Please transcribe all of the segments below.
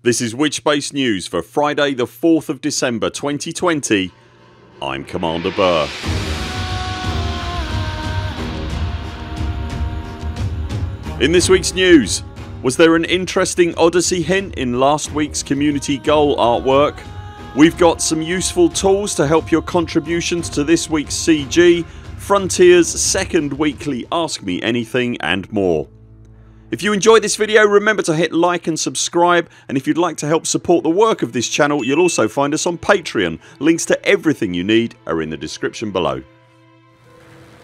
This is Witchbase News for Friday the 4th of December 2020 I'm Commander Buur. In this weeks news was there an interesting Odyssey hint in last weeks community goal artwork? We've got some useful tools to help your contributions to this weeks CG, Frontiers second weekly Ask Me Anything and more. If you enjoyed this video remember to hit like and subscribe and if you'd like to help support the work of this channel you'll also find us on Patreon. Links to everything you need are in the description below.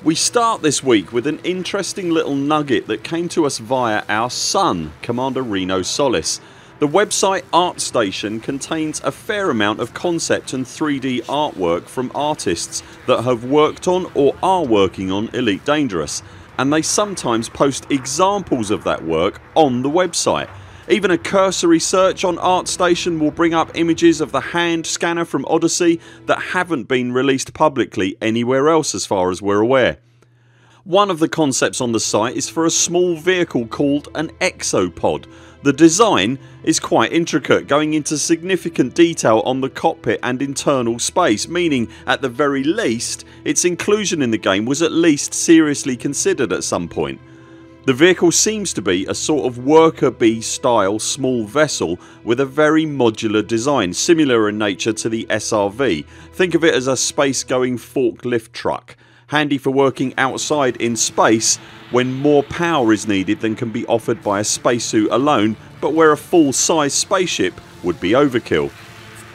We start this week with an interesting little nugget that came to us via our son Commander Reno Solis. The website ArtStation contains a fair amount of concept and 3D artwork from artists that have worked on or are working on Elite Dangerous and they sometimes post examples of that work on the website. Even a cursory search on ArtStation will bring up images of the hand scanner from Odyssey that haven't been released publicly anywhere else as far as we're aware. One of the concepts on the site is for a small vehicle called an exopod. The design is quite intricate going into significant detail on the cockpit and internal space meaning at the very least its inclusion in the game was at least seriously considered at some point. The vehicle seems to be a sort of worker bee style small vessel with a very modular design similar in nature to the SRV. Think of it as a space going forklift truck handy for working outside in space when more power is needed than can be offered by a spacesuit alone but where a full size spaceship would be overkill.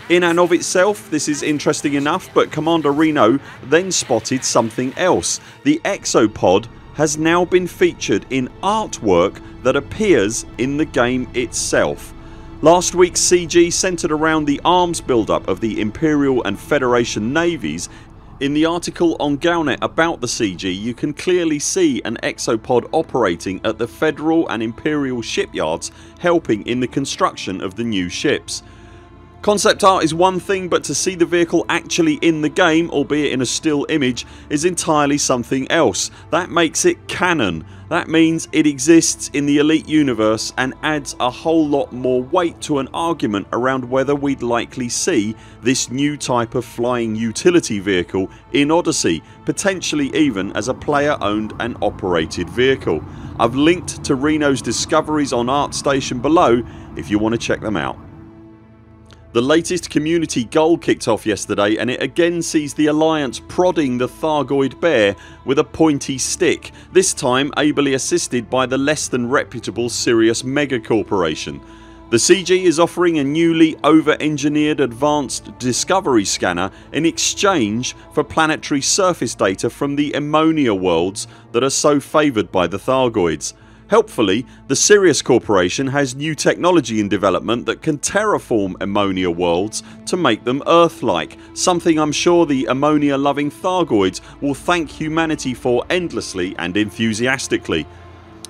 In and of itself this is interesting enough but Commander Reno then spotted something else. The Exopod has now been featured in artwork that appears in the game itself. Last weeks CG centred around the arms build up of the Imperial and Federation navies in the article on Galnet about the CG you can clearly see an exopod operating at the Federal and Imperial shipyards helping in the construction of the new ships. Concept art is one thing but to see the vehicle actually in the game albeit in a still image is entirely something else. That makes it canon that means it exists in the Elite universe and adds a whole lot more weight to an argument around whether we'd likely see this new type of flying utility vehicle in Odyssey potentially even as a player owned and operated vehicle. I've linked to Reno's discoveries on ArtStation below if you want to check them out. The latest community goal kicked off yesterday and it again sees the Alliance prodding the Thargoid bear with a pointy stick, this time ably assisted by the less than reputable Sirius Mega Corporation. The CG is offering a newly over engineered advanced discovery scanner in exchange for planetary surface data from the ammonia worlds that are so favoured by the Thargoids. Helpfully the Sirius Corporation has new technology in development that can terraform ammonia worlds to make them Earth-like something I'm sure the ammonia loving Thargoids will thank humanity for endlessly and enthusiastically.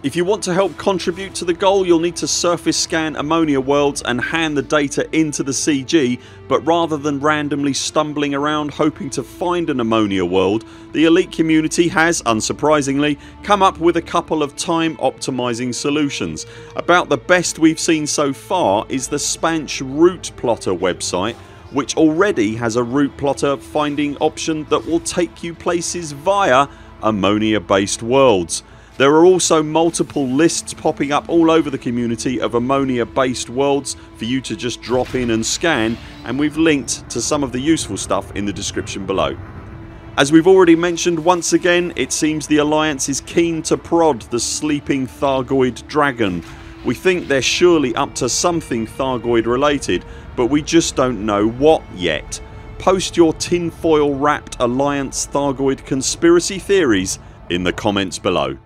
If you want to help contribute to the goal you'll need to surface scan ammonia worlds and hand the data into the CG but rather than randomly stumbling around hoping to find an ammonia world the elite community has, unsurprisingly, come up with a couple of time optimising solutions. About the best we've seen so far is the Spansh Route Plotter website which already has a route plotter finding option that will take you places via ammonia based worlds. There are also multiple lists popping up all over the community of ammonia based worlds for you to just drop in and scan and we've linked to some of the useful stuff in the description below. As we've already mentioned once again it seems the Alliance is keen to prod the sleeping Thargoid dragon. We think they're surely up to something Thargoid related but we just don't know what yet. Post your tinfoil wrapped Alliance Thargoid conspiracy theories in the comments below.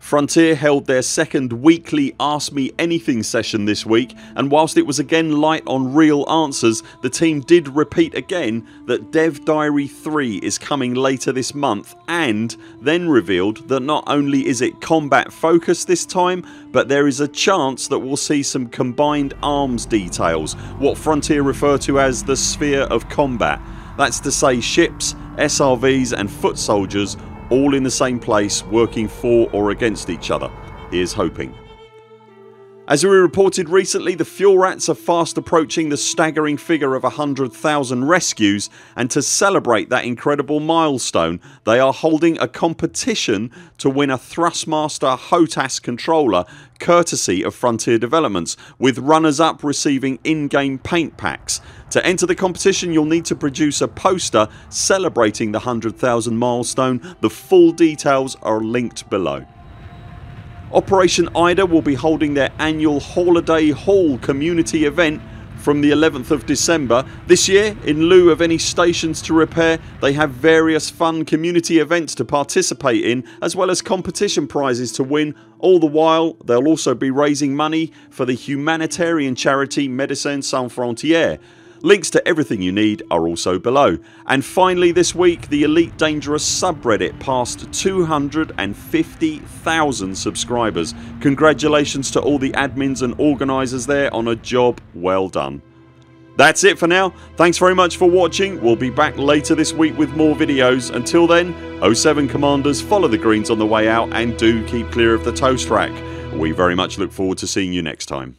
Frontier held their second weekly Ask Me Anything session this week and whilst it was again light on real answers the team did repeat again that Dev Diary 3 is coming later this month and then revealed that not only is it combat focused this time but there is a chance that we'll see some combined arms details what Frontier refer to as the sphere of combat. That's to say ships, SRVs and foot soldiers all in the same place working for or against each other. Here's hoping. As we reported recently the fuel rats are fast approaching the staggering figure of 100,000 rescues and to celebrate that incredible milestone they are holding a competition to win a Thrustmaster HOTAS controller courtesy of Frontier Developments with runners up receiving in-game paint packs. To enter the competition you'll need to produce a poster celebrating the 100,000 milestone. The full details are linked below. Operation IDA will be holding their annual Hauliday Haul community event from the 11th of December. This year in lieu of any stations to repair they have various fun community events to participate in as well as competition prizes to win. All the while they'll also be raising money for the humanitarian charity Médecins Sans Frontières Links to everything you need are also below. And finally this week the Elite Dangerous subreddit passed 250,000 subscribers. Congratulations to all the admins and organisers there on a job well done. That's it for now. Thanks very much for watching. We'll be back later this week with more videos. Until then 0 7 CMDRs follow the greens on the way out and do keep clear of the toast rack. We very much look forward to seeing you next time.